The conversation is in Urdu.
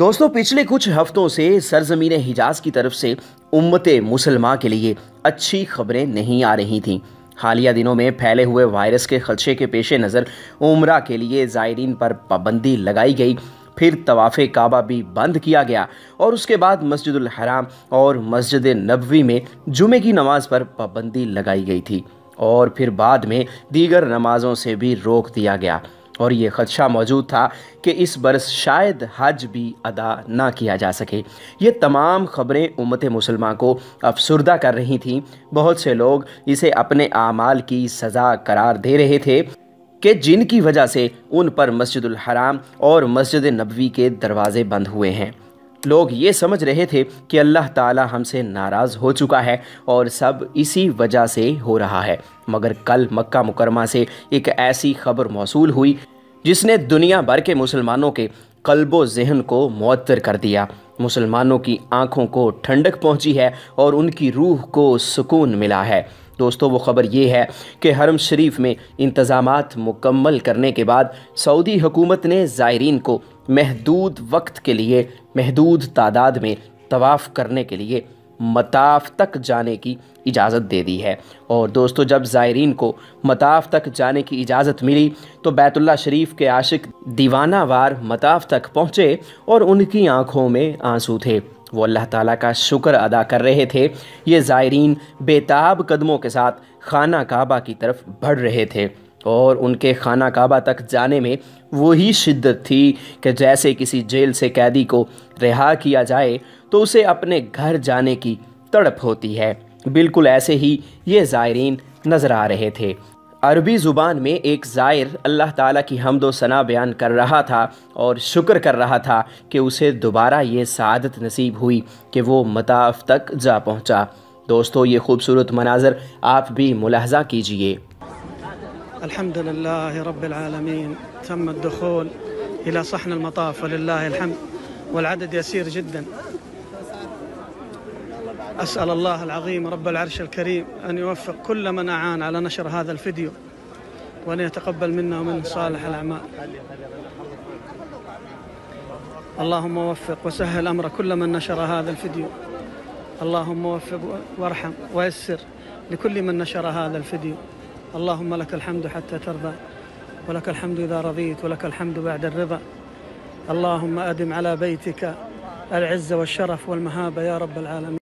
دوستو، پچھلے کچھ ہفتوں سے سرزمین حجاز کی طرف سے امت مسلمہ کے لیے اچھی خبریں نہیں آ رہی تھیں۔ حالیہ دنوں میں پھیلے ہوئے وائرس کے خدشے کے پیش نظر عمرہ کے لیے زائرین پر پابندی لگائی گئی۔ پھر طواف کعبہ بھی بند کیا گیا اور اس کے بعد مسجد الحرام اور مسجد نبوی میں جمعے کی نماز پر پابندی لگائی گئی تھی اور پھر بعد میں دیگر نمازوں سے بھی روک دیا گیا۔ اور یہ خدشہ موجود تھا کہ اس برس شاید حج بھی ادا نہ کیا جا سکے۔ یہ تمام خبریں امت مسلمہ کو افسردہ کر رہی تھیں۔ بہت سے لوگ اسے اپنے اعمال کی سزا قرار دے رہے تھے کہ جن کی وجہ سے ان پر مسجد الحرام اور مسجد نبوی کے دروازے بند ہوئے ہیں۔ لوگ یہ سمجھ رہے تھے کہ اللہ تعالی ہم سے ناراض ہو چکا ہے اور سب اسی وجہ سے ہو رہا ہے۔ مگر کل مکہ مکرمہ سے ایک ایسی خبر موصول ہوئی جس نے دنیا بھر کے مسلمانوں کے قلب و ذہن کو معطر کر دیا۔ مسلمانوں کی آنکھوں کو ٹھنڈک پہنچی ہے اور ان کی روح کو سکون ملا ہے۔ دوستو، وہ خبر یہ ہے کہ حرم شریف میں انتظامات مکمل کرنے کے بعد سعودی حکومت نے زائرین کو محدود وقت کے لیے، محدود تعداد میں طواف کرنے کے لیے مطاف تک جانے کی اجازت دے دی ہے۔ اور دوستو، جب زائرین کو مطاف تک جانے کی اجازت ملی تو بیت اللہ شریف کے عاشق دیوانہ وار مطاف تک پہنچے اور ان کی آنکھوں میں آنسو تھے۔ وہ اللہ تعالیٰ کا شکر ادا کر رہے تھے۔ یہ زائرین بیتاب قدموں کے ساتھ خانہ کعبہ کی طرف بڑھ رہے تھے۔ اور ان کے خانہ کعبہ تک جانے میں وہی شدت تھی کہ جیسے کسی جیل سے قیدی کو رہا کیا جائے تو اسے اپنے گھر جانے کی تڑپ ہوتی ہے۔ بالکل ایسے ہی یہ زائرین نظر آ رہے تھے۔ عربی زبان میں ایک زائر اللہ تعالیٰ کی حمد و ثنا بیان کر رہا تھا اور شکر کر رہا تھا کہ اسے دوبارہ یہ سعادت نصیب ہوئی کہ وہ مطاف تک جا پہنچا۔ دوستو، یہ خوبصورت مناظر آپ بھی ملاحظہ کیجیے۔ الحمد لله رب العالمين. تم الدخول إلى صحن المطاف ولله الحمد. والعدد يسير جدا. أسأل الله العظيم رب العرش الكريم أن يوفق كل من أعان على نشر هذا الفيديو وأن يتقبل منا ومن صالح الأعمال. اللهم وفق وسهل أمر كل من نشر هذا الفيديو. اللهم وفق وارحم ويسر لكل من نشر هذا الفيديو. اللهم لك الحمد حتى ترضى ولك الحمد إذا رضيت ولك الحمد بعد الرضا. اللهم أدم على بيتك العز والشرف والمهابة يا رب العالمين.